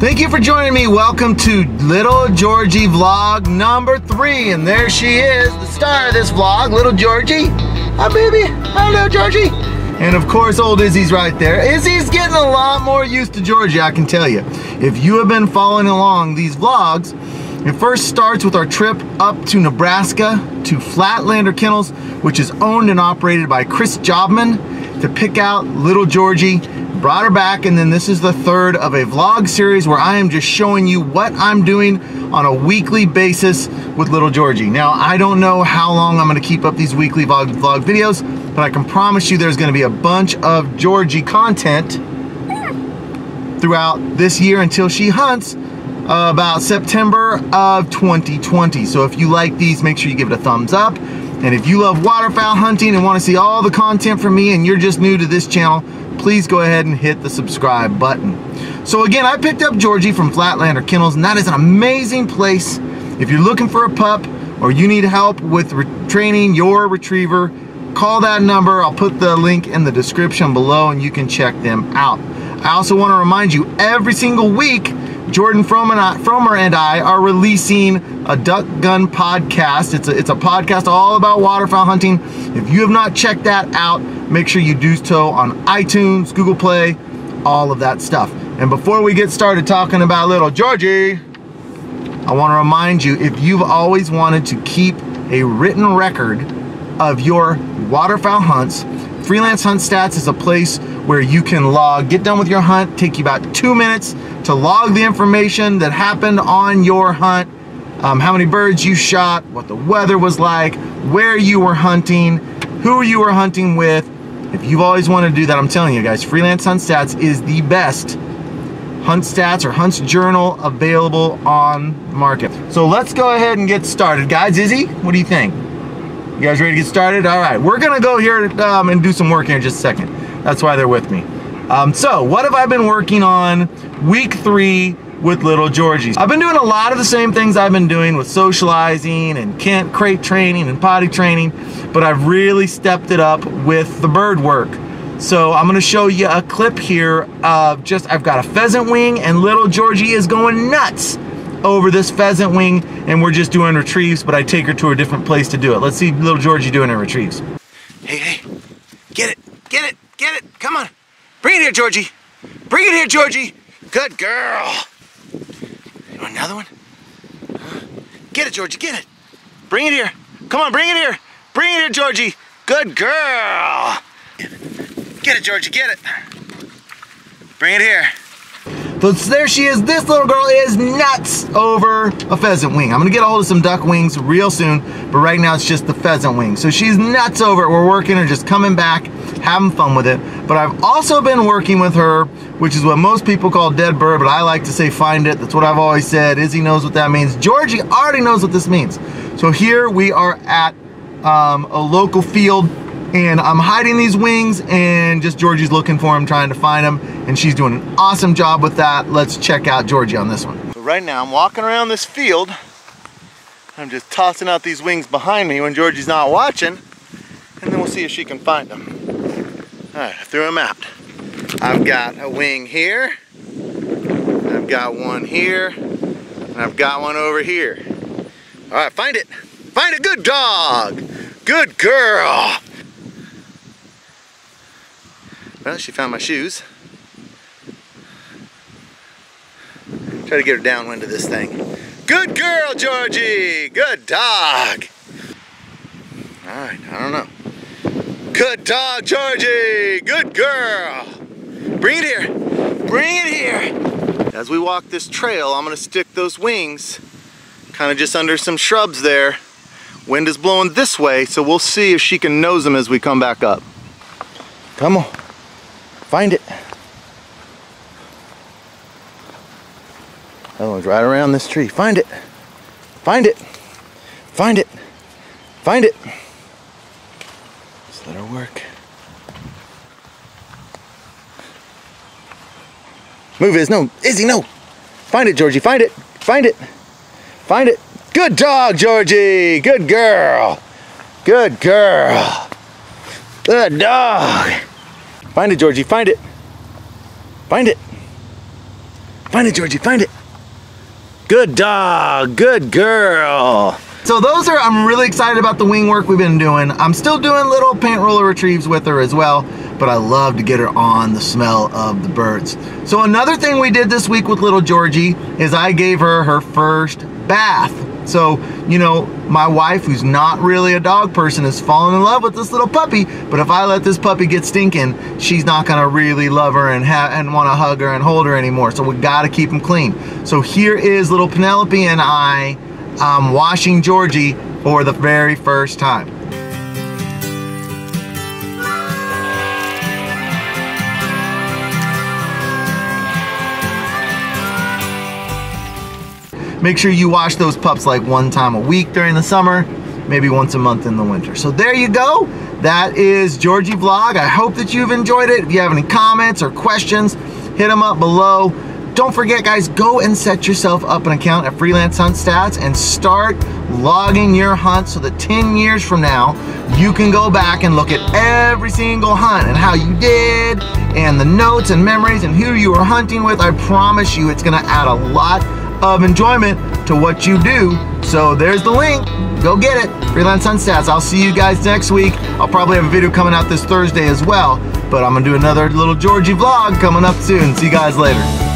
Thank you for joining me. Welcome to Little Georgie vlog number three. And there she is, the star of this vlog, Little Georgie. Hi, baby. Hello, Georgie. And of course, old Izzy's right there. Izzy's getting a lot more used to Georgie, I can tell you. If you have been following along these vlogs, it first starts with our trip up to Nebraska to Flatlander Kennels, which is owned and operated by Chris Jobman to pick out little Georgie brought her back and then this is the third of a vlog series where I am just showing you what I'm doing on a weekly basis with little Georgie. Now I don't know how long I'm gonna keep up these weekly vlog, vlog videos but I can promise you there's gonna be a bunch of Georgie content throughout this year until she hunts uh, about September of 2020. So if you like these, make sure you give it a thumbs up. And if you love waterfowl hunting and want to see all the content from me and you're just new to this channel, please go ahead and hit the subscribe button. So again, I picked up Georgie from Flatlander Kennels and that is an amazing place. If you're looking for a pup or you need help with training your retriever, call that number. I'll put the link in the description below and you can check them out. I also want to remind you every single week Jordan Fromer and I are releasing a duck gun podcast. It's a, it's a podcast all about waterfowl hunting. If you have not checked that out, make sure you do so on iTunes, Google Play, all of that stuff. And before we get started talking about little Georgie, I want to remind you if you've always wanted to keep a written record of your waterfowl hunts, Freelance Hunt Stats is a place where you can log, get done with your hunt, take you about two minutes to log the information that happened on your hunt, um, how many birds you shot, what the weather was like, where you were hunting, who you were hunting with. If you've always wanted to do that, I'm telling you guys, Freelance Hunt Stats is the best hunt stats or hunts journal available on the market. So let's go ahead and get started. Guys, Izzy, what do you think? You guys ready to get started? All right, we're gonna go here um, and do some work here in just a second. That's why they're with me. Um, so, what have I been working on week three with little Georgie? I've been doing a lot of the same things I've been doing with socializing and Kent crate training and potty training, but I've really stepped it up with the bird work. So I'm gonna show you a clip here of just, I've got a pheasant wing and little Georgie is going nuts over this pheasant wing and we're just doing retrieves, but I take her to a different place to do it. Let's see little Georgie doing her retrieves. Hey, hey, get it, get it, get it, come on. Bring it here, Georgie. Bring it here, Georgie. Good girl. Another one? Get it, Georgie, get it. Bring it here. Come on, bring it here. Bring it here, Georgie. Good girl. Get it, Georgie, get it. Bring it here. So there she is. This little girl is nuts over a pheasant wing. I'm gonna get a hold of some duck wings real soon, but right now it's just the pheasant wing. So she's nuts over it. We're working her, just coming back, having fun with it. But I've also been working with her, which is what most people call dead bird, but I like to say find it. That's what I've always said. Izzy knows what that means. Georgie already knows what this means. So here we are at um, a local field and I'm hiding these wings and just Georgie's looking for them, trying to find them, and she's doing an awesome job with that. Let's check out Georgie on this one. Right now I'm walking around this field. I'm just tossing out these wings behind me when Georgie's not watching, and then we'll see if she can find them. All right, I threw them out. I've got a wing here, I've got one here, and I've got one over here. All right, find it. Find a good dog. Good girl. Well, she found my shoes. Try to get her downwind of this thing. Good girl, Georgie! Good dog! Alright, I don't know. Good dog, Georgie! Good girl! Bring it here! Bring it here! As we walk this trail, I'm gonna stick those wings kind of just under some shrubs there. Wind is blowing this way, so we'll see if she can nose them as we come back up. Come on. Find it. That one's right around this tree. Find it. Find it. Find it. Find it. Just let her work. Move Iz. No. Izzy, no. Find it, Georgie. Find it. Find it. Find it. Good dog, Georgie. Good girl. Good girl. Good dog. Find it, Georgie. Find it. Find it. Find it, Georgie, find it. Good dog, good girl. So those are, I'm really excited about the wing work we've been doing. I'm still doing little paint roller retrieves with her as well, but I love to get her on the smell of the birds. So another thing we did this week with little Georgie is I gave her her first bath. So, you know, my wife, who's not really a dog person, is falling in love with this little puppy. But if I let this puppy get stinking, she's not gonna really love her and have and want to hug her and hold her anymore. So we gotta keep them clean. So here is little Penelope and I um, washing Georgie for the very first time. Make sure you wash those pups like one time a week during the summer, maybe once a month in the winter. So there you go. That is Georgie Vlog. I hope that you've enjoyed it. If you have any comments or questions, hit them up below. Don't forget guys, go and set yourself up an account at Freelance Hunt Stats and start logging your hunt so that 10 years from now, you can go back and look at every single hunt and how you did and the notes and memories and who you were hunting with. I promise you it's gonna add a lot of enjoyment to what you do. So there's the link. Go get it. Freelance Stats. I'll see you guys next week. I'll probably have a video coming out this Thursday as well. But I'm going to do another little Georgie vlog coming up soon. See you guys later.